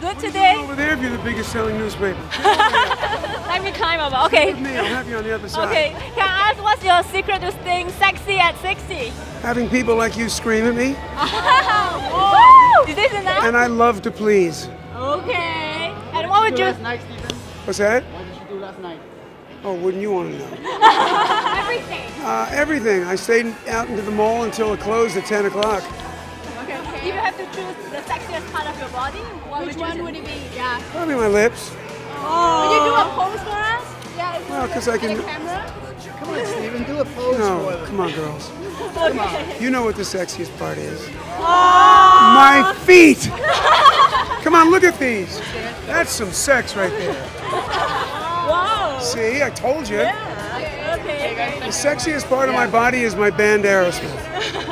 today? Over there, if you're the biggest selling newspaper. Let me climb over. Okay. With me, I'll have you on the other side. Okay. Can I ask what's your secret to staying sexy at 60? Having people like you scream at me, Woo! Is this enough? and I love to please. Okay. And what would you? Last night, Steven. What's that? What did you do last night? Oh, wouldn't you want to know? Everything. Uh, everything. I stayed out into the mall until it closed at 10 o'clock. Okay. If you have to choose the sexiest part of your body, what Which would one would it be? Yeah. Probably my lips. Oh. Would you do a pose for us? Yeah. if Well, we 'cause I can- a camera. Come on, Steven, do a pose for No, them. come on, girls. Okay. You know what the sexiest part is. Oh. My feet! Come on, look at these. That's some sex right there. Wow. See, I told you. Yeah. Okay. The sexiest part of my body is my band Aerosmith.